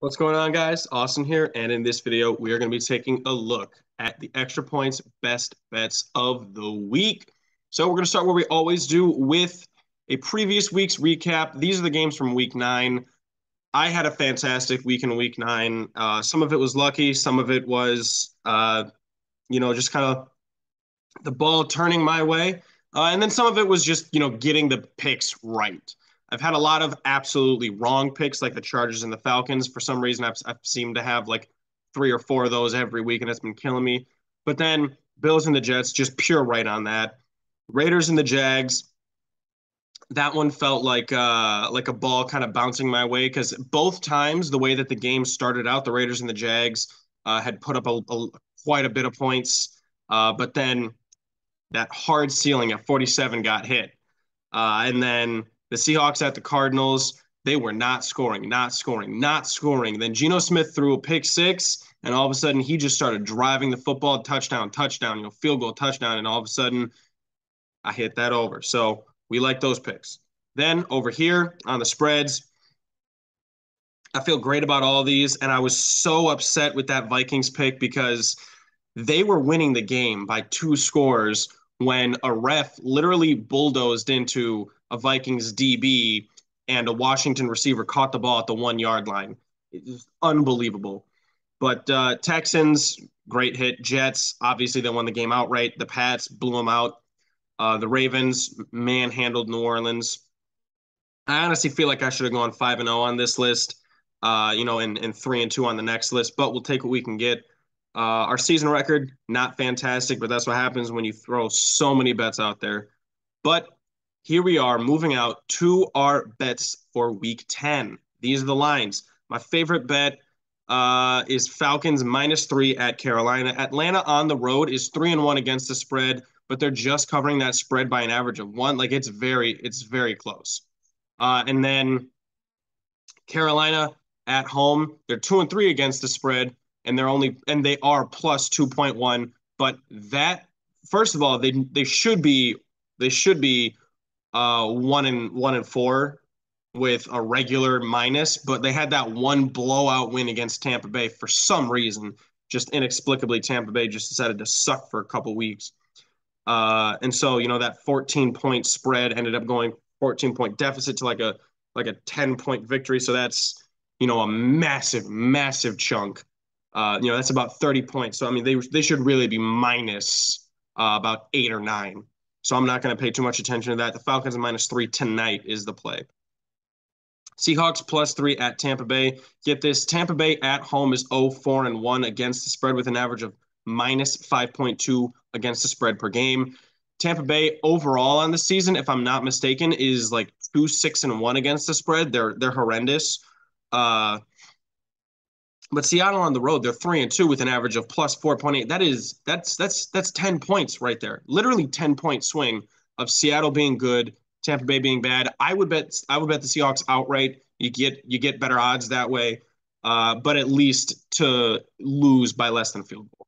What's going on, guys? Austin here, and in this video, we are going to be taking a look at the extra points best bets of the week. So we're going to start where we always do with a previous week's recap. These are the games from week nine. I had a fantastic week in week nine. Uh, some of it was lucky, some of it was, uh, you know, just kind of the ball turning my way, uh, and then some of it was just, you know, getting the picks right. I've had a lot of absolutely wrong picks, like the Chargers and the Falcons. For some reason, I've, I've seemed to have like three or four of those every week, and it's been killing me. But then Bills and the Jets, just pure right on that. Raiders and the Jags, that one felt like uh, like a ball kind of bouncing my way because both times the way that the game started out, the Raiders and the Jags uh, had put up a, a, quite a bit of points, uh, but then that hard ceiling at 47 got hit, uh, and then the Seahawks at the Cardinals, they were not scoring, not scoring, not scoring. Then Geno Smith threw a pick six, and all of a sudden he just started driving the football, touchdown, touchdown, you know, field goal, touchdown, and all of a sudden I hit that over. So we like those picks. Then over here on the spreads, I feel great about all these, and I was so upset with that Vikings pick because they were winning the game by two scores when a ref literally bulldozed into a Vikings DB and a Washington receiver caught the ball at the one yard line. It's unbelievable. But uh, Texans, great hit. Jets, obviously, they won the game outright. The Pats blew them out. Uh, the Ravens manhandled New Orleans. I honestly feel like I should have gone 5 and 0 on this list, uh, you know, and, and 3 and 2 on the next list, but we'll take what we can get. Uh, our season record, not fantastic, but that's what happens when you throw so many bets out there. But here we are moving out to our bets for week 10. These are the lines. My favorite bet uh, is Falcons minus three at Carolina. Atlanta on the road is three and one against the spread, but they're just covering that spread by an average of one. Like it's very, it's very close. Uh, and then Carolina at home, they're two and three against the spread, and they're only and they are plus two point one. But that first of all, they they should be they should be uh, one and one and four with a regular minus, but they had that one blowout win against Tampa Bay for some reason. Just inexplicably, Tampa Bay just decided to suck for a couple weeks. Uh, and so, you know, that 14 point spread ended up going 14 point deficit to like a like a 10 point victory. So that's, you know, a massive, massive chunk. Uh, you know, that's about 30 points. So I mean, they they should really be minus uh, about eight or nine. So I'm not going to pay too much attention to that. The Falcons minus three tonight is the play. Seahawks plus three at Tampa Bay. Get this Tampa Bay at home is 0 4 and 1 against the spread with an average of minus 5.2 against the spread per game. Tampa Bay overall on the season, if I'm not mistaken, is like two six and one against the spread. They're they're horrendous. Uh, but Seattle on the road, they're three and two with an average of plus four point eight. That is that's that's that's ten points right there. Literally ten point swing of Seattle being good, Tampa Bay being bad. I would bet I would bet the Seahawks outright. You get you get better odds that way, uh, but at least to lose by less than a field goal.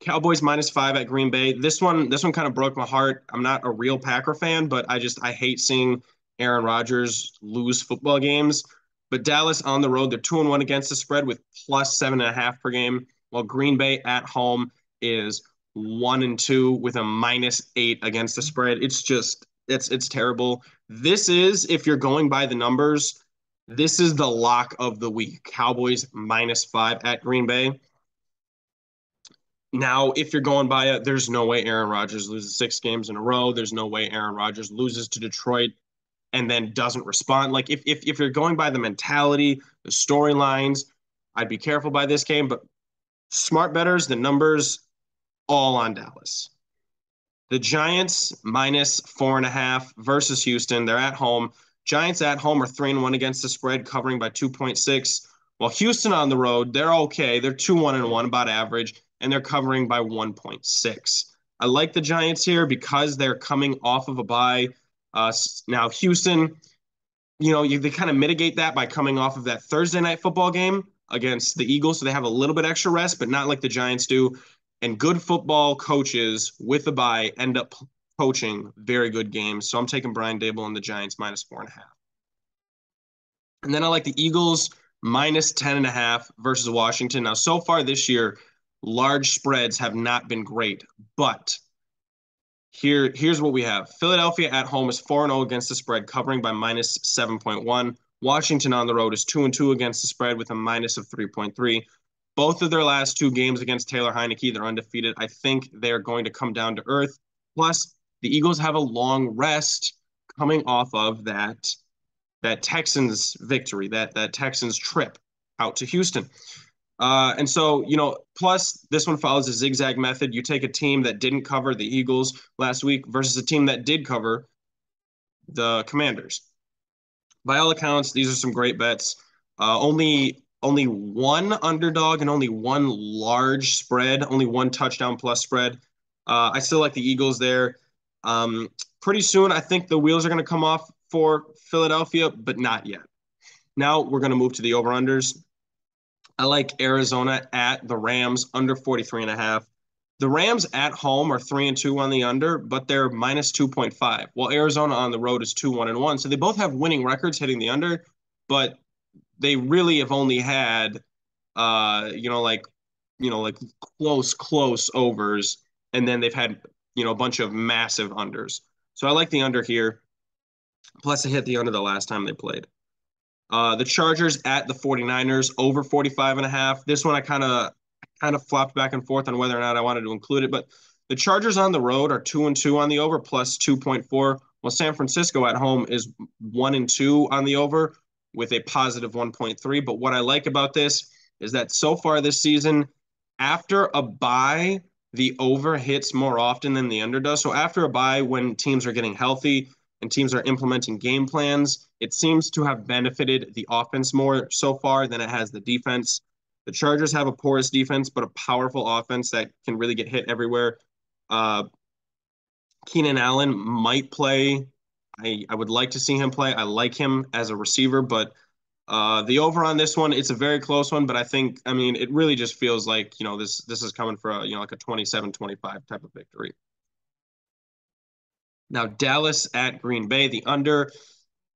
Cowboys minus five at Green Bay. This one this one kind of broke my heart. I'm not a real Packer fan, but I just I hate seeing Aaron Rodgers lose football games. But Dallas on the road, they're two and one against the spread with plus seven and a half per game, while Green Bay at home is one and two with a minus eight against the spread. It's just it's it's terrible. This is if you're going by the numbers, this is the lock of the week. Cowboys minus five at Green Bay. Now, if you're going by it, there's no way Aaron Rodgers loses six games in a row. There's no way Aaron Rodgers loses to Detroit and then doesn't respond. Like if if if you're going by the mentality, the storylines, I'd be careful by this game. But smart betters, the numbers, all on Dallas. The Giants minus four and a half versus Houston. They're at home. Giants at home are three and one against the spread, covering by two point six. While Houston on the road, they're okay. They're two one and one, about average, and they're covering by one point six. I like the Giants here because they're coming off of a bye. Uh, now, Houston, you know, you, they kind of mitigate that by coming off of that Thursday night football game against the Eagles. So they have a little bit extra rest, but not like the Giants do. And good football coaches with the bye end up coaching very good games. So I'm taking Brian Daboll and the Giants minus four and a half. And then I like the Eagles minus 10 and a half versus Washington. Now, so far this year, large spreads have not been great, but here, here's what we have. Philadelphia at home is 4-0 against the spread, covering by minus 7.1. Washington on the road is 2 and 2 against the spread with a minus of 3.3. Both of their last two games against Taylor Heinicke, they're undefeated. I think they're going to come down to earth. Plus, the Eagles have a long rest coming off of that that Texans victory, that that Texans trip out to Houston. Uh, and so, you know, plus this one follows a zigzag method. You take a team that didn't cover the Eagles last week versus a team that did cover the Commanders. By all accounts, these are some great bets. Uh, only only one underdog and only one large spread, only one touchdown plus spread. Uh, I still like the Eagles there. Um, pretty soon, I think the wheels are going to come off for Philadelphia, but not yet. Now we're going to move to the over-unders. I like Arizona at the Rams under 43 and a half. The Rams at home are 3 and 2 on the under, but they're minus 2.5. While Arizona on the road is 2 1 and 1. So they both have winning records hitting the under, but they really have only had uh, you know, like you know, like close, close overs, and then they've had, you know, a bunch of massive unders. So I like the under here. Plus, I hit the under the last time they played. Uh, the Chargers at the 49ers over 45 and a half. This one I kind of kind of flopped back and forth on whether or not I wanted to include it, but the Chargers on the road are 2 and 2 on the over plus 2.4, while San Francisco at home is 1 and 2 on the over with a positive 1.3, but what I like about this is that so far this season after a bye the over hits more often than the under does. So after a bye when teams are getting healthy, and teams are implementing game plans, it seems to have benefited the offense more so far than it has the defense. The Chargers have a porous defense, but a powerful offense that can really get hit everywhere. Uh, Keenan Allen might play. I, I would like to see him play. I like him as a receiver, but uh, the over on this one, it's a very close one, but I think, I mean, it really just feels like, you know, this this is coming for a, you know, like a 27-25 type of victory. Now, Dallas at Green Bay, the under.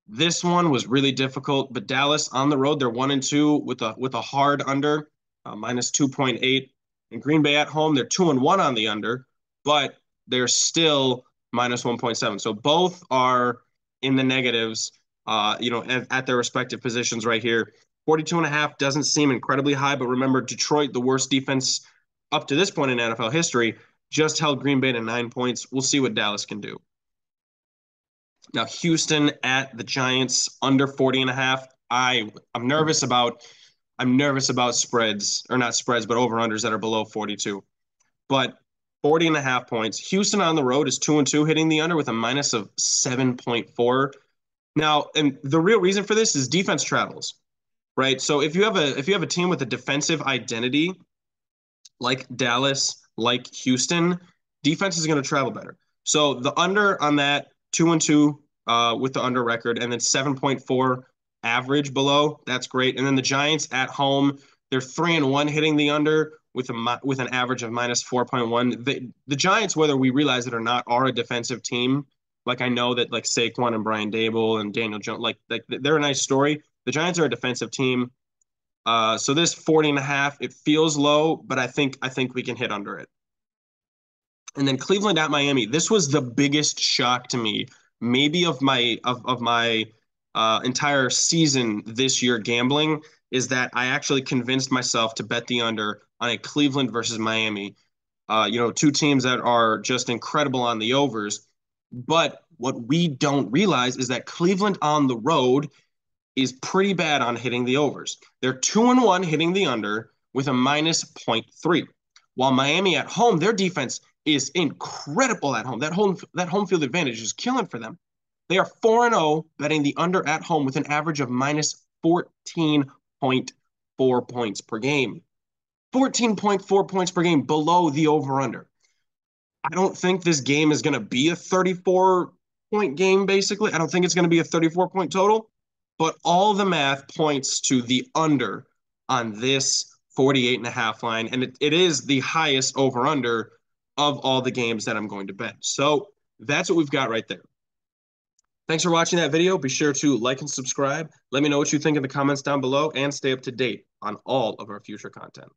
This one was really difficult, but Dallas on the road, they're one and two with a with a hard under, uh, minus 2.8. And Green Bay at home, they're two and one on the under, but they're still minus 1.7. So both are in the negatives, uh, you know, at, at their respective positions right here. 42 and a half doesn't seem incredibly high, but remember, Detroit, the worst defense up to this point in NFL history, just held Green Bay to nine points. We'll see what Dallas can do. Now, Houston at the Giants under 40 and a half. I I'm nervous about I'm nervous about spreads or not spreads, but over unders that are below 42. But 40 and a half points. Houston on the road is two and two, hitting the under with a minus of 7.4. Now, and the real reason for this is defense travels, right? So if you have a if you have a team with a defensive identity like Dallas, like Houston, defense is going to travel better. So the under on that two and two uh, with the under record, and then 7.4 average below. That's great. And then the Giants at home, they're three and one hitting the under with a with an average of minus 4.1. The the Giants, whether we realize it or not, are a defensive team. Like I know that like Saquon and Brian Daboll and Daniel Jones, like like they're a nice story. The Giants are a defensive team. Uh, so this 40 and a half, it feels low, but I think I think we can hit under it. And then Cleveland at Miami. This was the biggest shock to me maybe of my of, of my uh, entire season this year gambling is that I actually convinced myself to bet the under on a Cleveland versus Miami. Uh, you know, two teams that are just incredible on the overs. But what we don't realize is that Cleveland on the road is pretty bad on hitting the overs. They're two and one hitting the under with a minus 0.3. While Miami at home, their defense is incredible at home. That home that home field advantage is killing for them. They are 4 0 betting the under at home with an average of minus 14.4 points per game. 14.4 points per game below the over under. I don't think this game is going to be a 34 point game, basically. I don't think it's going to be a 34 point total, but all the math points to the under on this 48 and a half line. And it, it is the highest over under of all the games that I'm going to bet. So that's what we've got right there. Thanks for watching that video. Be sure to like and subscribe. Let me know what you think in the comments down below and stay up to date on all of our future content.